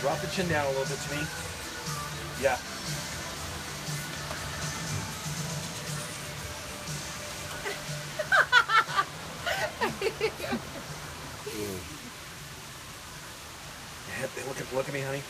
Drop the chin down a little bit to me. Yeah. Look at, look at me, honey.